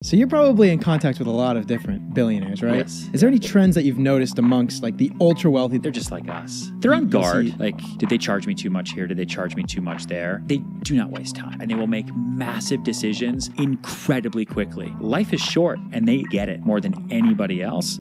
So you're probably in contact with a lot of different billionaires, right? Yes. Is there any trends that you've noticed amongst like the ultra wealthy? They're just like us. They're on guard. Like, did they charge me too much here? Did they charge me too much there? They do not waste time and they will make massive decisions incredibly quickly. Life is short and they get it more than anybody else.